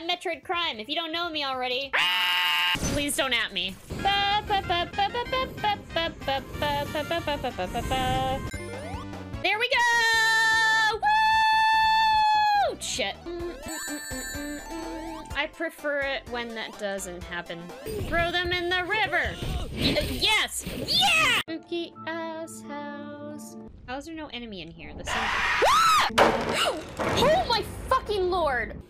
I'm Metroid Crime. If you don't know me already, please don't at me. There we go! Woo! Shit. I prefer it when that doesn't happen. Throw them in the river! Yes! Yeah! Spooky ass house. How is there no enemy in here? The same. oh my fucking lord!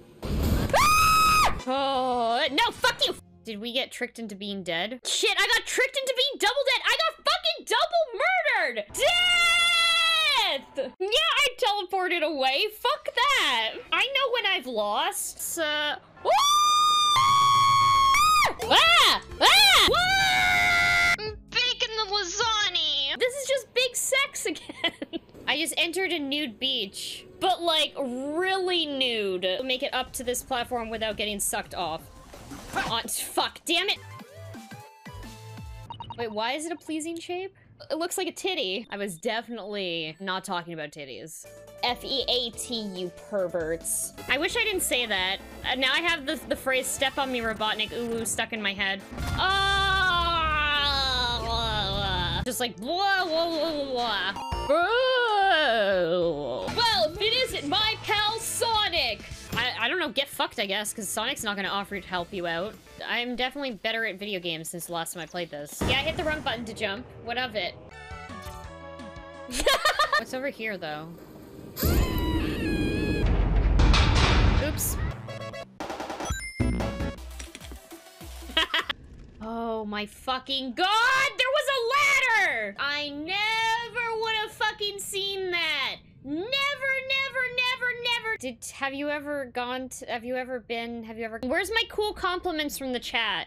Oh, no, fuck you! Did we get tricked into being dead? Shit, I got tricked into being double dead! I got fucking double murdered! Death! Yeah, I teleported away. Fuck that. I know when I've lost. So... Ah! Ah! Ah! I'm baking the lasagna. This is just big sex again. I just entered a nude beach, but like really nude. Make it up to this platform without getting sucked off. On fuck, damn it. Wait, why is it a pleasing shape? It looks like a titty. I was definitely not talking about titties. F-E-A-T, you perverts. I wish I didn't say that. Uh, now I have the, the phrase step on me Robotnik ooh stuck in my head. Ah! Just like blah, blah, blah, blah, don't know, get fucked, I guess, because Sonic's not gonna offer to help you out. I'm definitely better at video games since the last time I played this. Yeah, I hit the wrong button to jump. What of it? What's over here, though? Oops. oh my fucking god! There was a ladder! I never Did have you ever gone to, have you ever been have you ever Where's my cool compliments from the chat?